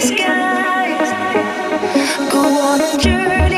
skies. Go on a journey.